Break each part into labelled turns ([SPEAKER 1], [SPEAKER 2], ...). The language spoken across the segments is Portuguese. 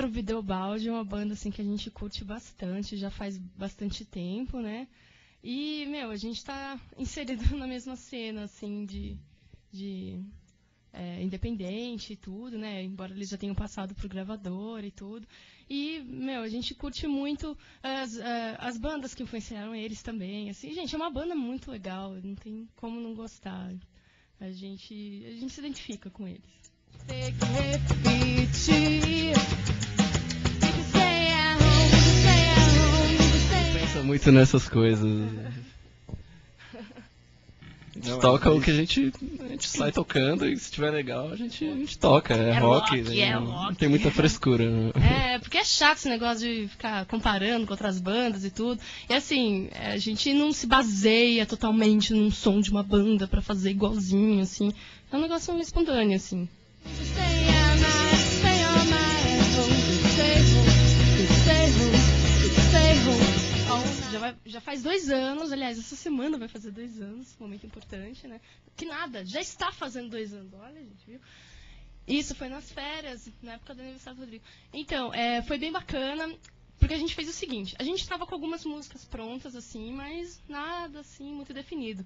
[SPEAKER 1] adoro o Videobaldi, é uma banda assim que a gente curte bastante, já faz bastante tempo, né? E, meu, a gente tá inserido na mesma cena, assim, de, de é, independente e tudo, né? Embora eles já tenham passado pro gravador e tudo. E, meu, a gente curte muito as, uh, as bandas que influenciaram eles também. Assim, gente, é uma banda muito legal, não tem como não gostar. A gente, a gente se identifica com eles. Tem que repetir.
[SPEAKER 2] Muito nessas coisas. A gente não, toca é o que a gente, a gente sai tocando e se tiver legal a gente, a gente toca. É, é rock, rock né? é não, rock. tem muita frescura. Né?
[SPEAKER 1] É, porque é chato esse negócio de ficar comparando com outras bandas e tudo. E assim, a gente não se baseia totalmente num som de uma banda para fazer igualzinho, assim. É um negócio espontâneo, assim. Vai, já faz dois anos, aliás, essa semana vai fazer dois anos, momento importante, né? Que nada, já está fazendo dois anos, olha, gente, viu? Isso, foi nas férias, na época do aniversário do Rodrigo. Então, é, foi bem bacana, porque a gente fez o seguinte, a gente estava com algumas músicas prontas, assim, mas nada, assim, muito definido.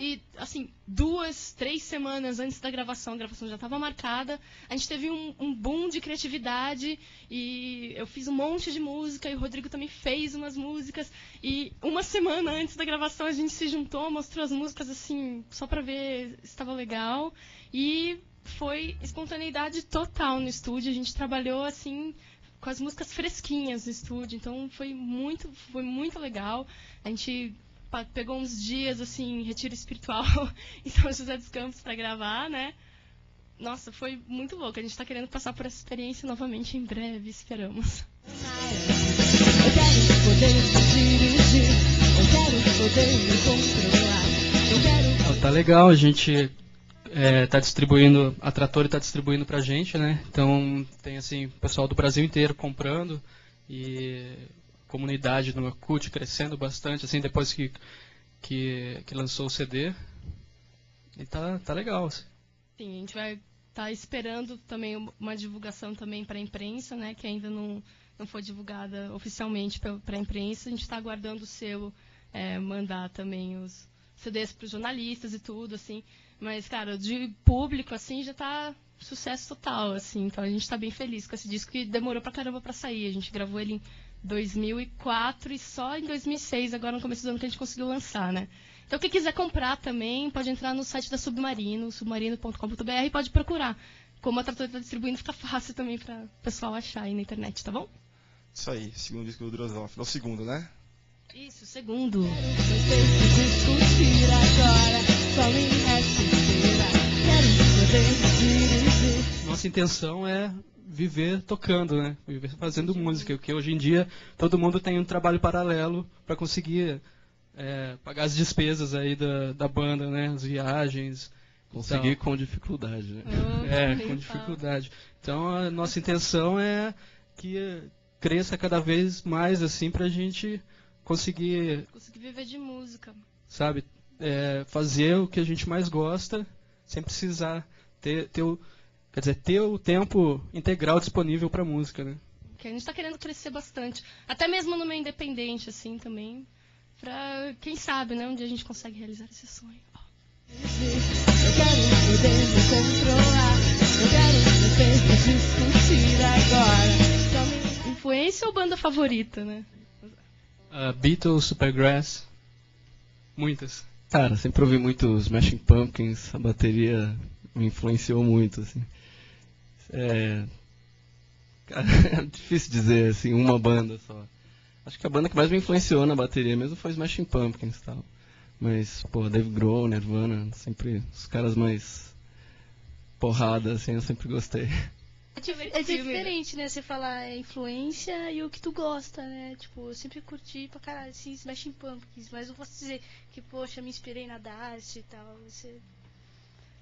[SPEAKER 1] E, assim, duas, três semanas antes da gravação, a gravação já estava marcada, a gente teve um, um, boom de criatividade e eu fiz um monte de música e o Rodrigo também fez umas músicas. E uma semana antes da gravação a gente se juntou, mostrou as músicas, assim, só para ver se estava legal. E foi espontaneidade total no estúdio. A gente trabalhou, assim, com as músicas fresquinhas no estúdio, então foi muito, foi muito legal. A gente pegou uns dias, assim, retiro espiritual em São José dos Campos para gravar, né? Nossa, foi muito louco. A gente está querendo passar por essa experiência novamente em breve, esperamos. Eu quero poder dirigir, eu quero poder me controlar. Eu quero... Ah, tá legal, a gente é, tá distribuindo, a Trator está distribuindo pra gente, né? Então tem assim, o pessoal do Brasil inteiro comprando e comunidade no Orkut crescendo bastante, assim, depois que, que, que lançou o CD. E tá, tá legal. Assim. Sim, a gente vai estar tá esperando também uma divulgação também para a imprensa, né, que ainda não, não foi divulgada oficialmente para a imprensa. A gente está aguardando o selo é, mandar também os CDs para os jornalistas e tudo, assim. Mas, cara, de público, assim, já está sucesso total, assim. Então a gente está bem feliz com esse disco que demorou pra caramba para sair. A gente gravou ele em 2004 e só em 2006, agora no começo do ano, que a gente conseguiu lançar, né? Então, quem quiser comprar também, pode entrar no site da Submarino, submarino.com.br e pode procurar. Como a Trator está distribuindo, fica fácil também para o pessoal achar aí na internet, tá bom?
[SPEAKER 3] Isso aí, segundo disco do Drosoff. É o segundo, né?
[SPEAKER 1] Isso, segundo.
[SPEAKER 2] Nossa intenção é viver tocando, né? Viver fazendo música, porque hoje em dia todo mundo tem um trabalho paralelo para conseguir é, pagar as despesas aí da, da banda, né? As viagens.
[SPEAKER 3] Conseguir então, com dificuldade, né?
[SPEAKER 2] Oh, é, com dificuldade. Então a nossa intenção é que cresça cada vez mais assim para a gente conseguir
[SPEAKER 1] conseguir viver de música,
[SPEAKER 2] sabe? É, fazer o que a gente mais gosta sem precisar ter, ter o Quer dizer, ter o tempo integral disponível para música, né?
[SPEAKER 1] Que a gente está querendo crescer bastante. Até mesmo no meio independente, assim, também. Pra, quem sabe, né? Um dia a gente consegue realizar esse sonho. Eu quero poder me controlar. Eu quero discutir agora. Influência ou banda favorita, né?
[SPEAKER 2] Uh, Beatles, Supergrass. Muitas.
[SPEAKER 3] Cara, sempre ouvi muito Smashing Pumpkins. A bateria me influenciou muito, assim. É, é difícil dizer assim, uma banda só. Acho que a banda que mais me influenciou na bateria mesmo foi Smashing Pumpkins e tal. Mas, pô, Dave Grohl, Nirvana, sempre os caras mais porrada, assim, eu sempre gostei.
[SPEAKER 4] É, é diferente, né? Você falar é influência e o que tu gosta, né? Tipo, eu sempre curti pra caralho, assim, Smashing Pumpkins, mas eu posso dizer que, poxa, me inspirei na Darcy e tal. Você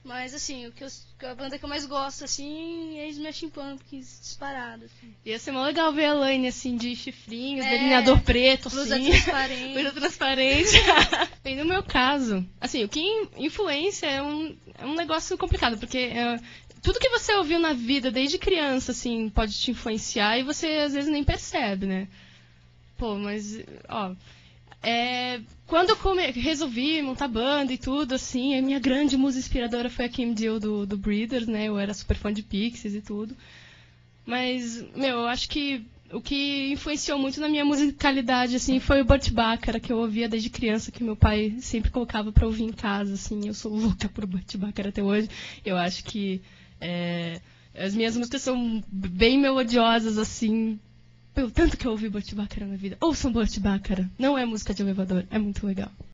[SPEAKER 4] mas assim, o que eu, a banda que eu mais gosto, assim, é Smashing Pumpkins, disparado. Assim.
[SPEAKER 1] Ia ser mó legal ver a Lane, assim, de chifrinhos, é, delineador preto,
[SPEAKER 4] blusa
[SPEAKER 1] assim.
[SPEAKER 4] transparente.
[SPEAKER 1] blusa transparente. Bem, no meu caso, assim, o que influência é um, é um negócio complicado, porque é, tudo que você ouviu na vida desde criança, assim, pode te influenciar e você às vezes nem percebe, né? Pô, mas, ó. É, quando eu come, resolvi montar banda e tudo, assim, a minha grande musa inspiradora foi a Kim Deal do, do Breeders, né? Eu era super fã de Pixies e tudo. Mas, meu, eu acho que o que influenciou muito na minha musicalidade, assim, foi o Burt Bacharach, que eu ouvia desde criança, que meu pai sempre colocava pra ouvir em casa, assim. Eu sou louca por Burt Bacharach até hoje. Eu acho que é, as minhas músicas são bem melodiosas, assim. Pelo tanto que eu ouvi Burt na vida. Ouçam Burt. Não é música de elevador, é muito legal.